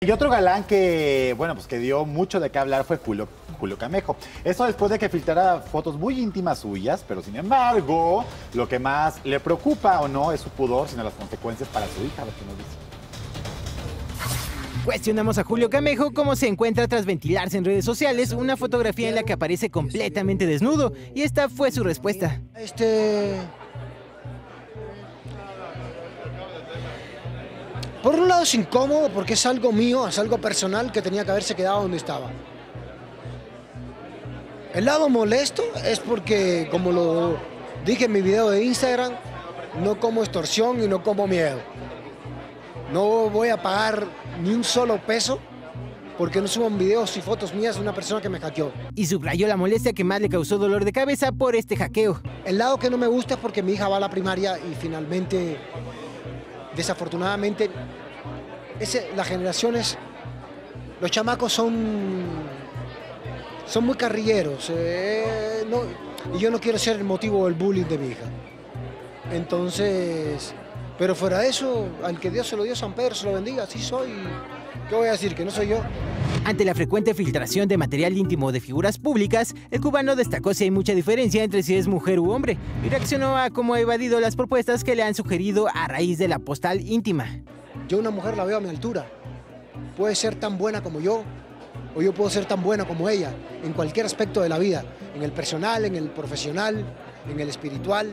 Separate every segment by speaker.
Speaker 1: Y otro galán que, bueno, pues que dio mucho de qué hablar fue Julio, Julio Camejo. Esto después de que filtrara fotos muy íntimas suyas, pero sin embargo, lo que más le preocupa o no es su pudor, sino las consecuencias para su hija, a ver qué nos dice.
Speaker 2: Cuestionamos a Julio Camejo cómo se encuentra tras ventilarse en redes sociales una fotografía en la que aparece completamente desnudo, y esta fue su respuesta.
Speaker 3: Este. Por un lado es incómodo porque es algo mío, es algo personal que tenía que haberse quedado donde estaba. El lado molesto es porque, como lo dije en mi video de Instagram, no como extorsión y no como miedo. No voy a pagar ni un solo peso porque no suban videos y fotos mías de una persona que me hackeó.
Speaker 2: Y subrayó la molestia que más le causó dolor de cabeza por este hackeo.
Speaker 3: El lado que no me gusta es porque mi hija va a la primaria y finalmente, desafortunadamente, ese- las generaciones, los chamacos son, son muy carrilleros. eh, no- y yo no quiero ser el motivo del bullying de mi hija. Entonces, pero fuera de eso, al que Dios se lo dio, San Pedro se lo bendiga, así soy. ¿Qué voy a decir? Que no soy yo.
Speaker 2: Ante la frecuente filtración de material íntimo de figuras públicas, el cubano destacó si hay mucha diferencia entre si es mujer u hombre y reaccionó a cómo ha evadido las propuestas que le han sugerido a raíz de la postal íntima.
Speaker 3: Yo una mujer la veo a mi altura. Puede ser tan buena como yo, o yo puedo ser tan buena como ella, en cualquier aspecto de la vida, en el personal, en el profesional, en el espiritual.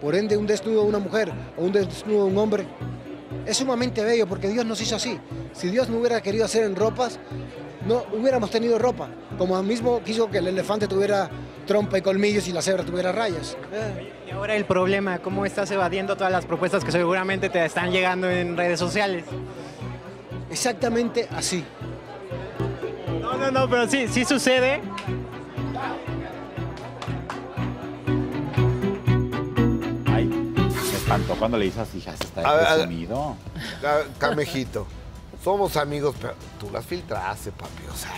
Speaker 3: Por ende, un desnudo de una mujer o un desnudo de un hombre es sumamente bello porque Dios nos hizo así. Si Dios no hubiera querido hacer en ropas, no hubiéramos tenido ropa. Como mismo quiso que el elefante tuviera trompa y colmillos y la cebra tuviera rayas.
Speaker 4: Y ahora el problema, ¿cómo estás evadiendo todas las propuestas que seguramente te están llegando en redes sociales?
Speaker 3: Exactamente así.
Speaker 4: No, no, no, pero sí, sí sucede.
Speaker 1: Me espantó cuando le dices así, hija, se está
Speaker 5: A ver, a ver.
Speaker 1: presumido.
Speaker 5: Ca- Camejito, somos amigos, pero tú las filtraste, papi. O sea,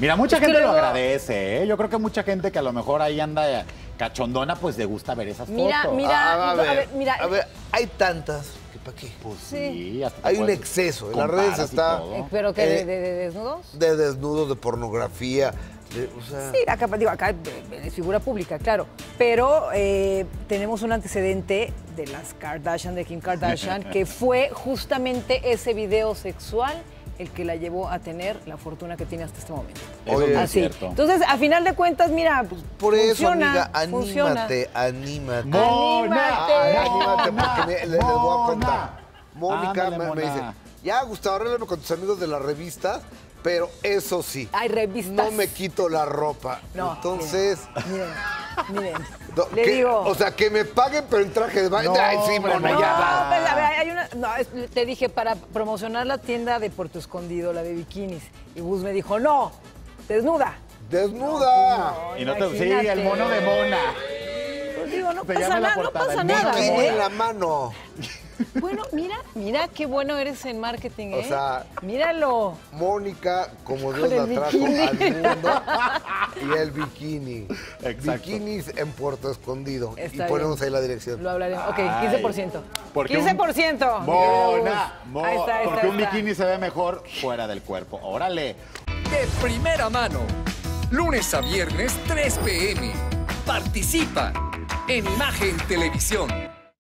Speaker 1: Mira, mucha gente lo agradece, ¿eh? Yo creo que mucha gente que a lo mejor ahí anda cachondona, pues le gusta ver esas
Speaker 6: Mira,
Speaker 1: fotos.
Speaker 6: mira.
Speaker 5: a, a
Speaker 6: a
Speaker 5: ver,
Speaker 6: mira.
Speaker 5: a ver, hay tantas que para qué.
Speaker 1: Pues sí, hasta
Speaker 5: Hay un exceso. En las redes está.
Speaker 6: Eh, ¿Pero que de,
Speaker 5: Eh,
Speaker 6: de- de desnudos?
Speaker 5: de desnudos, de pornografía, de- o sea,
Speaker 6: Sí, acá, digo, acá es figura pública, claro. Pero eh, tenemos un antecedente de las Kardashian, de Kim Kardashian, que fue justamente ese video sexual el que la llevó a tener la fortuna que tiene hasta este momento.
Speaker 1: Eso
Speaker 5: Oye,
Speaker 1: sí es
Speaker 6: Así.
Speaker 1: cierto.
Speaker 6: Entonces, a final de cuentas, mira, pues,
Speaker 5: por eso, amiga,
Speaker 6: funciona.
Speaker 5: anímate, anímate.
Speaker 1: ¡Mona!
Speaker 6: Anímate.
Speaker 5: Anímate, porque me- le- les voy a contar. Mónica
Speaker 1: Ándale,
Speaker 5: me, me dice, ya, Gustavo, arréglame con tus amigos de las revistas, pero eso sí,
Speaker 6: Hay revistas.
Speaker 5: no me quito la ropa.
Speaker 6: No,
Speaker 5: Entonces...
Speaker 6: Miren, miren.
Speaker 5: no,
Speaker 6: Le
Speaker 5: que-
Speaker 6: digo.
Speaker 5: O sea, que me paguen, pero en traje de baño.
Speaker 1: No,
Speaker 5: Ay, sí, Mona,
Speaker 1: no,
Speaker 5: ya
Speaker 6: No,
Speaker 5: va.
Speaker 6: pues, a ver, hay una, no, es- te dije para promocionar la tienda de Puerto Escondido, la de bikinis. Y Bus me dijo, no, desnuda.
Speaker 5: Desnuda.
Speaker 1: Y no te... Sí,
Speaker 6: Imagínate.
Speaker 1: el mono de mona.
Speaker 6: Digo, no pasa nada, no pasa nada, ¿eh?
Speaker 5: en la mano.
Speaker 6: Bueno, mira, mira qué bueno eres en marketing,
Speaker 5: O
Speaker 6: ¿eh?
Speaker 5: sea-
Speaker 6: Míralo.
Speaker 5: Mónica, como Dios la trajo
Speaker 6: bikini.
Speaker 5: al mundo, y el bikini.
Speaker 1: Exacto.
Speaker 5: Bikinis en Puerto Escondido.
Speaker 6: Está
Speaker 5: y ponemos
Speaker 6: bien.
Speaker 5: ahí la dirección.
Speaker 6: Lo hablaremos. Ok,
Speaker 1: Ay.
Speaker 6: 15%.
Speaker 1: Porque un-
Speaker 6: 15%.
Speaker 1: Mona, mo-
Speaker 6: Ahí está, ahí está,
Speaker 1: porque un
Speaker 6: ahí está.
Speaker 1: bikini se ve mejor fuera del cuerpo. Órale.
Speaker 7: de primera mano. Lunes a viernes, 3 p.m. Participa en Imagen Televisión.